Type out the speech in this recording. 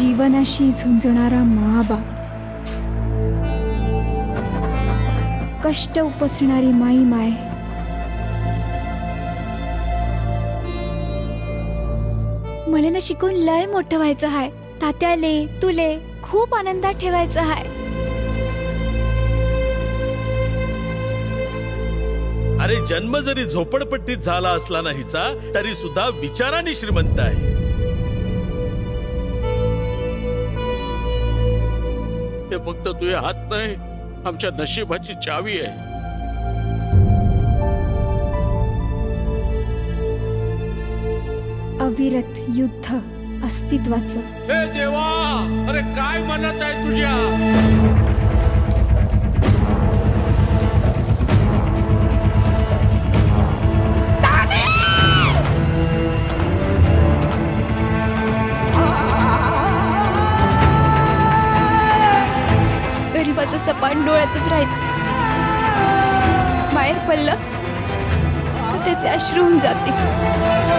जीवनाशी झुंजणारा महाबाप. कष्ट उपसणारी my my. मला ना शिकून लय मोठं व्हायचं हाय. तात्याले तुले खूप आनंदात ठेवायचं हाय. अरे जन्म जरी झोपडपट्टीत झाला असला नाहीचा तरी सुद्धा विचाराने श्रीमंत आहे. हे फक्त तुझे हात नाही आमच्या नशिबाची चावी आहे. अविरत युद्ध अस्तित्वाचं. हे देवा अरे काय म्हणत आहे तुझ्या? बाबाचं सपान डोळ्यातच राहते. बाहेर पडलं त्याचे अश्रू होऊन जाते.